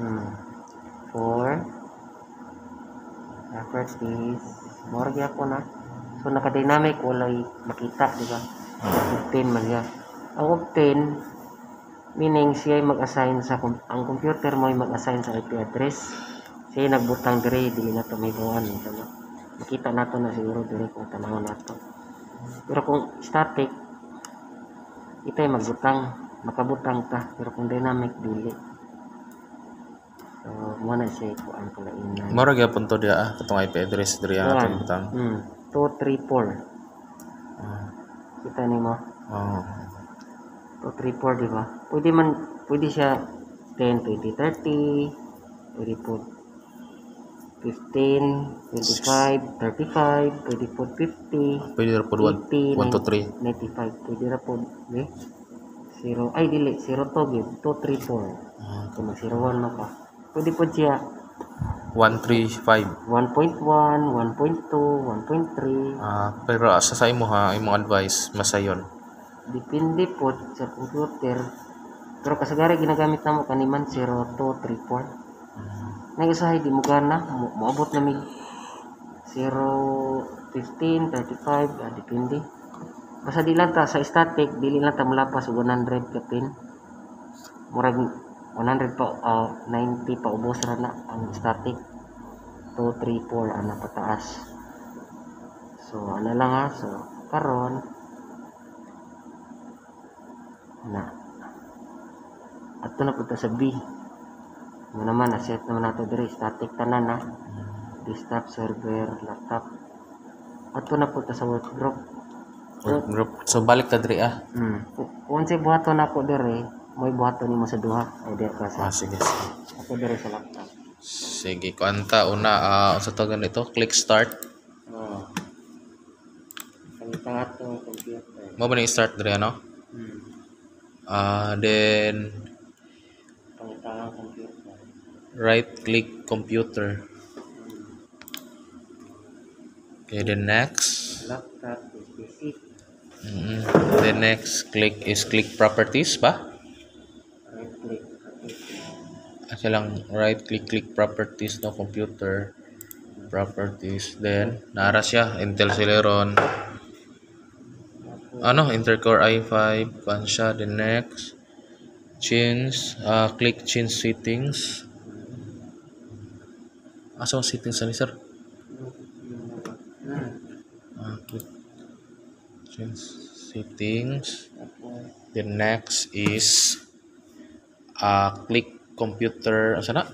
Hmm. Four. Properties. More gyapon na. So naka-dynamic walay makita, di ba? 15 man siya. Ang obtain meaning siya ay mag-assign sa ang computer mo ay mag-assign sa IP address. Siya ay nagbutang dire dili na to may ito no. Makita nato na siguro dire kung tanawon nato. Pero kung static ito ay magbutang, makabutang ta. Pero kung dynamic dili. So, mo na siya kuan pala inay. Mura gyapon to dia ah katong IP address diri ang atong butang. Hmm. 2, 3, 4. Ah. Kita ni mo. Oh. 2, 3, 4, di ba? Pwede man, pwede siya 10, 20, 30. Pwede po 15, 25, 35. Pwede po 50. Pwede ra pod 1 80, 1 to 3. 95. Pwede ra po, eh? 0, ay dili, 0 to, gid. 2, 3, 4. Ah, Kung mag 0, 1 na pa. Pwede po siya 135. 1.1, 1.2, 1.3. Ah, pero asa sa imo ha, imong advice masayon. Depende po sa computer. Pero kasagari ginagamit na mo kaniman 0, 2, 3, 4. Nang isahay di mo gana, mo- moabot na mi 0, 15, 35, ah, depende. Basta di lang ta sa static, dili lang ta mulapas og 100 ka pin. Murag 100 pa, ah, 90 pa ubos ra na ang static. 2, 3, 4 ana pataas. So ano lang ha, so karon na ato na punta sa B mo naman na-set naman nato diri static tanan na desktop server laptop ato na punta sa work group Work group. So balik ta diri ah. Ku- kung sa buhaton ako diri may buhaton nimo sa duha o di ka sa Ah, sige. sige. ako diri sa laptop Sige, kuanta una ah unsa to ganito? Click start. oh palitan ato computer Mo ba ni start diri ano? hmm. Ah, then palitan ang computer right click computer. Okay, then next. laptop is PC mm Then next click is click properties ba? right click okay. Asa lang right click click properties no computer properties. Then nara siya Intel Celeron. Ano Intercore i5 kan siya then next. Change ah click change settings. Asa ang settings ani sir? Ah click change settings. Then next is ah click computer asa na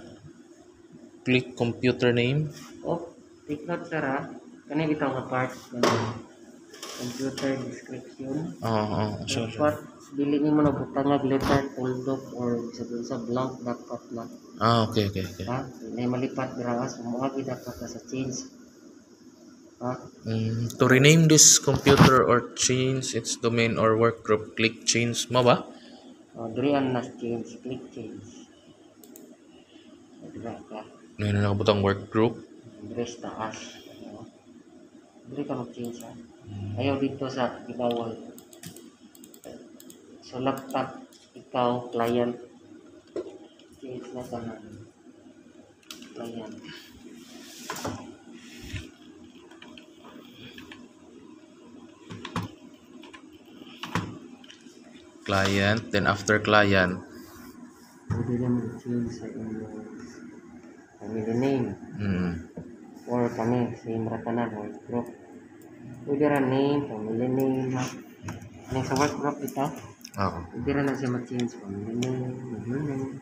click computer name Oh, take note sir ha. Kani bitaw nga part computer description. Oo, oo. Sure, sure. Part dili nimo na butangag letter tuldok or sa sa blank dapat lang. Ah, okay, okay, okay. Ha? Dili malipat dirawas mo agi dapat ka sa change. Ha? Mm, to rename this computer or change its domain or work group, click change mo ba? Oh, diri ang nas change, click change. Dira ka. Ano na nakabutang work group? Diri sa taas. Ano? Diri ka mag-change ha. Ayaw dito sa ibawal. So laptop, ikaw, client. Change na tanan. Client. Client, then after client. Pwede na mag-change sa inyong family name. Mm. Or kani, same ra tanan, work group. Pwede ra name, family name. ha. Ano sa work group ito? Oo. Pwede ra na siya mag-change family name, middle name.